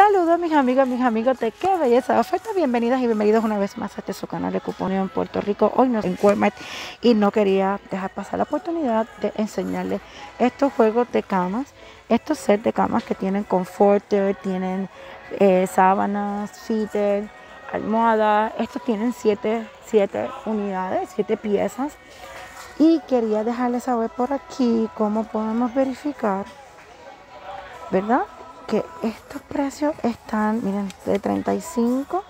Saludos mis amigos, mis amigos de Qué Belleza Oferta. Bienvenidas y bienvenidos una vez más a este su canal de Cuponeo en Puerto Rico. Hoy nos en Walmart y no quería dejar pasar la oportunidad de enseñarles estos juegos de camas, estos sets de camas que tienen comforter, tienen eh, sábanas, feeder, almohadas. Estos tienen 7 unidades, 7 piezas. Y quería dejarles saber por aquí cómo podemos verificar, ¿verdad? Que estos precios están, miren, de 35,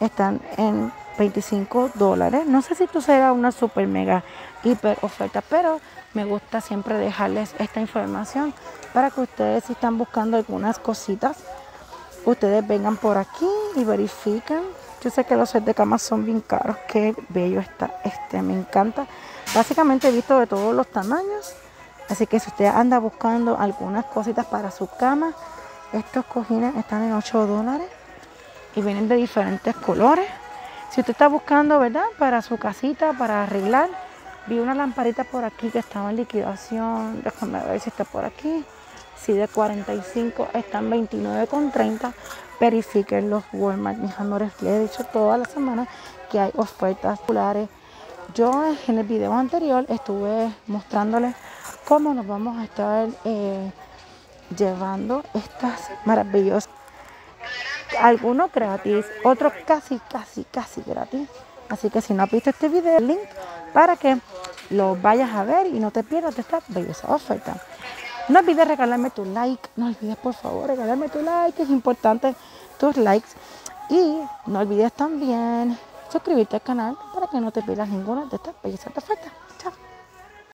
están en 25 dólares. No sé si tú será una super mega hiper oferta, pero me gusta siempre dejarles esta información para que ustedes si están buscando algunas cositas, ustedes vengan por aquí y verifiquen. Yo sé que los sets de cama son bien caros, qué bello está este, me encanta. Básicamente he visto de todos los tamaños Así que si usted anda buscando algunas cositas para su cama, estos cojines están en 8 dólares y vienen de diferentes colores. Si usted está buscando, ¿verdad? Para su casita, para arreglar, vi una lamparita por aquí que estaba en liquidación. Déjame ver si está por aquí. Si de 45 están 29,30. Verifiquen los Walmart, mis amores. Les he dicho toda la semana que hay ofertas populares. Yo en el video anterior estuve mostrándoles cómo nos vamos a estar eh, llevando estas maravillosas. Algunos gratis, otros casi, casi, casi gratis. Así que si no has visto este video, el link para que lo vayas a ver y no te pierdas de esta belleza oferta. No olvides regalarme tu like, no olvides por favor regalarme tu like, es importante tus likes. Y no olvides también suscribirte al canal para que no te pierdas ninguna de estas bellezas ofertas. Chao.